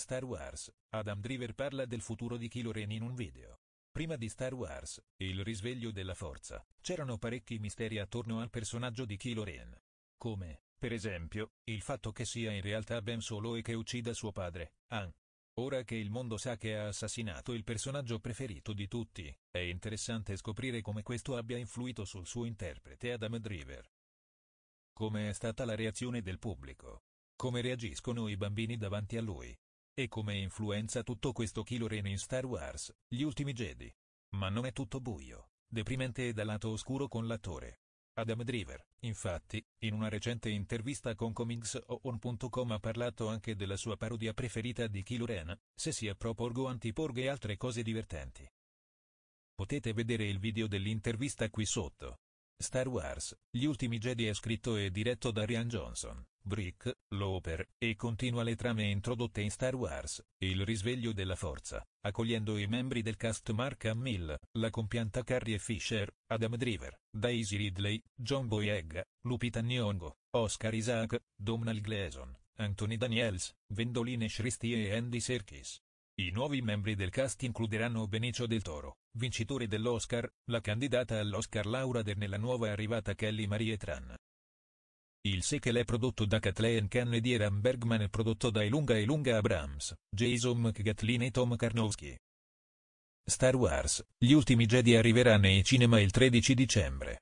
Star Wars, Adam Driver parla del futuro di Kylo Ren in un video. Prima di Star Wars, il risveglio della forza, c'erano parecchi misteri attorno al personaggio di Kylo Ren. Come, per esempio, il fatto che sia in realtà Ben Solo e che uccida suo padre, Han. Ora che il mondo sa che ha assassinato il personaggio preferito di tutti, è interessante scoprire come questo abbia influito sul suo interprete Adam Driver. Come è stata la reazione del pubblico? Come reagiscono i bambini davanti a lui? E come influenza tutto questo Kylo Ren in Star Wars, Gli Ultimi Jedi. Ma non è tutto buio, deprimente e da lato oscuro con l'attore. Adam Driver, infatti, in una recente intervista con ComicsOn.com ha parlato anche della sua parodia preferita di Kylo Ren, se sia proporgo antiporg e altre cose divertenti. Potete vedere il video dell'intervista qui sotto. Star Wars, Gli Ultimi Jedi è scritto e diretto da Rian Johnson. Brick, Loper, e continua le trame introdotte in Star Wars, Il risveglio della forza, accogliendo i membri del cast Mark Hamill, la compianta Carrie Fisher, Adam Driver, Daisy Ridley, John Boyega, Lupita Nyong'o, Oscar Isaac, Domhnall Gleeson, Anthony Daniels, Vendoline Shristi e Andy Serkis. I nuovi membri del cast includeranno Benicio del Toro, vincitore dell'Oscar, la candidata all'Oscar Laura Der nella nuova arrivata Kelly Marie Tran, il sequel è prodotto da Kathleen Kennedy e Ram Bergman e prodotto da Ilunga e Lunga Abrams, Jason McGatlin e Tom Karnowski. Star Wars, Gli ultimi Jedi arriverà nei cinema il 13 dicembre.